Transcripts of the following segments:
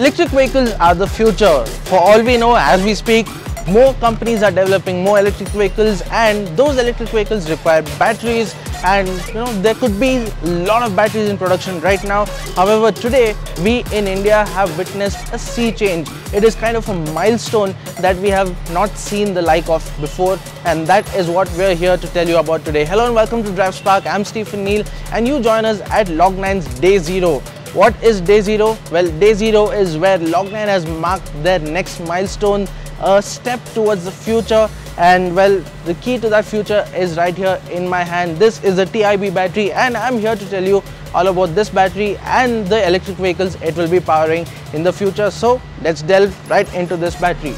Electric vehicles are the future. For all we know, as we speak, more companies are developing more electric vehicles and those electric vehicles require batteries and you know there could be a lot of batteries in production right now. However today we in india have witnessed a sea change. It is kind of a milestone that we have not seen the like of before and that is what we're here to tell you about today. Hello and welcome to DriveSpark. I'm stephen neal and you join us at log9's day zero what is day zero? Well day zero is where log9 has marked their next milestone a step towards the future. And well the key to that future is right here in my hand. This is a TIB battery and I'm here to tell you all about this battery and the electric vehicles it will be powering in the future. So let's delve right into this battery.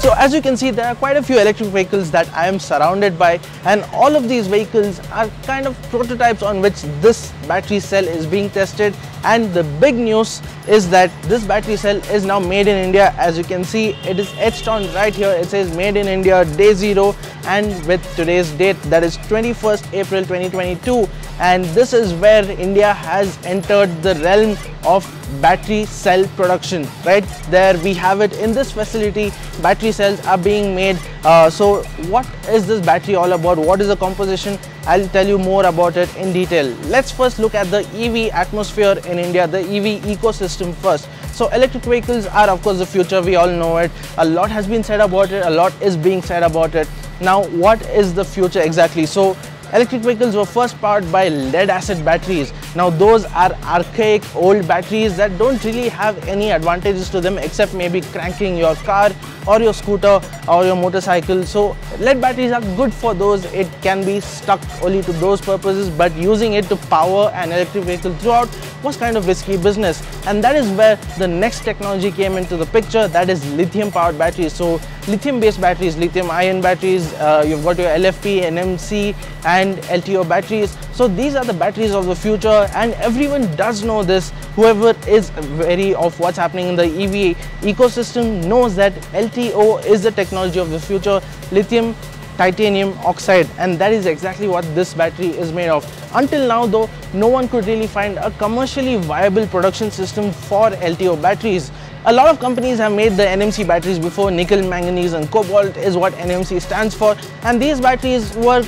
So as you can see, there are quite a few electric vehicles that I am surrounded by and all of these vehicles are kind of prototypes on which this battery cell is being tested. And the big news is that this battery cell is now made in India. As you can see it is etched on right here. It says made in India day zero. And with today's date that is 21st April 2022 and this is where India has entered the realm of battery cell production. Right there we have it in this facility. Battery cells are being made. Uh, so what is this battery all about what is the composition? I'll tell you more about it in detail. Let's first look at the EV atmosphere in India the EV ecosystem first. So electric vehicles are of course the future. We all know it. A lot has been said about it. A lot is being said about it. Now what is the future exactly? So Electric vehicles were first powered by lead acid batteries. Now those are archaic old batteries that don't really have any advantages to them except maybe cranking your car or your scooter or your motorcycle. So lead batteries are good for those. It can be stuck only to those purposes but using it to power an electric vehicle throughout was kind of risky business and that is where the next technology came into the picture that is lithium powered batteries. So lithium based batteries, lithium ion batteries, uh, you've got your LFP, NMC and LTO batteries. So these are the batteries of the future and everyone does know this. Whoever is wary of what's happening in the EV ecosystem knows that LTO is the technology of the future. Lithium titanium oxide and that is exactly what this battery is made of. Until now though, no one could really find a commercially viable production system for LTO batteries. A lot of companies have made the NMC batteries before, nickel, manganese and cobalt is what NMC stands for and these batteries were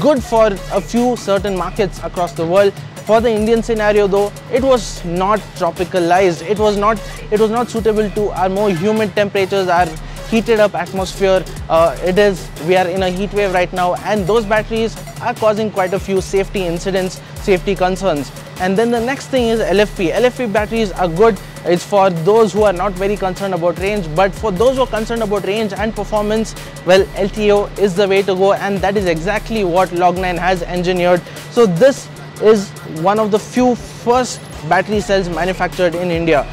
good for a few certain markets across the world for the Indian scenario though, it was not tropicalized. It was not it was not suitable to our more humid temperatures, our heated up atmosphere. Uh, it is, we are in a heat wave right now and those batteries are causing quite a few safety incidents, safety concerns. And then the next thing is LFP. LFP batteries are good. It's for those who are not very concerned about range, but for those who are concerned about range and performance, well, LTO is the way to go and that is exactly what Log9 has engineered. So this is one of the few first battery cells manufactured in India.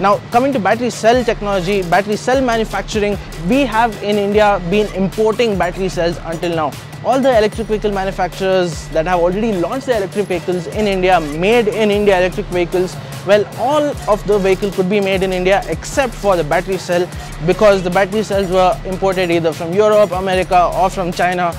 Now coming to battery cell technology, battery cell manufacturing, we have in India been importing battery cells until now. All the electric vehicle manufacturers that have already launched their electric vehicles in India, made in India electric vehicles, well all of the vehicle could be made in India except for the battery cell because the battery cells were imported either from Europe, America or from China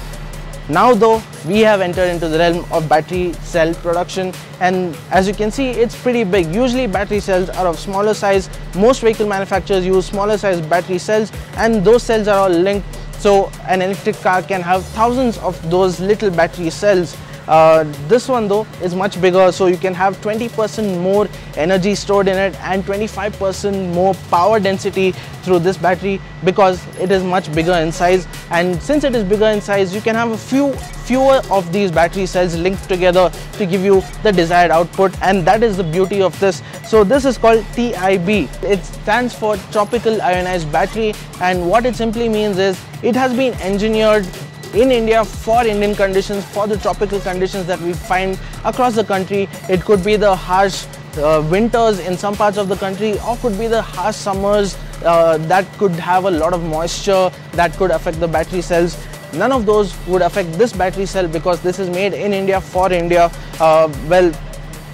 now though, we have entered into the realm of battery cell production and as you can see, it's pretty big. Usually battery cells are of smaller size. Most vehicle manufacturers use smaller size battery cells and those cells are all linked. So an electric car can have thousands of those little battery cells uh, this one though is much bigger so you can have 20% more energy stored in it and 25% more power density through this battery because it is much bigger in size. And since it is bigger in size you can have a few fewer of these battery cells linked together to give you the desired output and that is the beauty of this. So this is called TIB it stands for tropical ionized battery and what it simply means is it has been engineered in India for Indian conditions, for the tropical conditions that we find across the country. It could be the harsh uh, winters in some parts of the country or could be the harsh summers uh, that could have a lot of moisture that could affect the battery cells. None of those would affect this battery cell because this is made in India for India. Uh, well,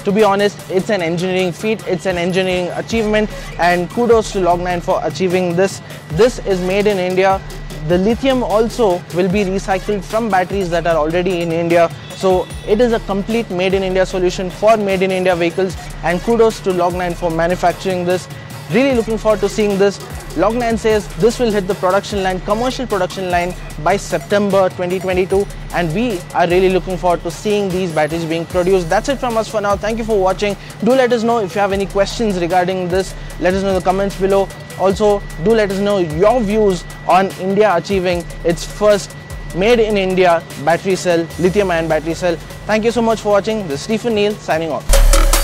to be honest, it's an engineering feat, it's an engineering achievement and kudos to Log9 for achieving this. This is made in India the lithium also will be recycled from batteries that are already in India. So it is a complete made in India solution for made in India vehicles and kudos to Log9 for manufacturing this. Really looking forward to seeing this. Log9 says this will hit the production line, commercial production line by September 2022 and we are really looking forward to seeing these batteries being produced. That's it from us for now. Thank you for watching. Do let us know if you have any questions regarding this. Let us know in the comments below. Also, do let us know your views on India achieving its first made in India battery cell, lithium ion battery cell. Thank you so much for watching. This is Stephen Neal signing off.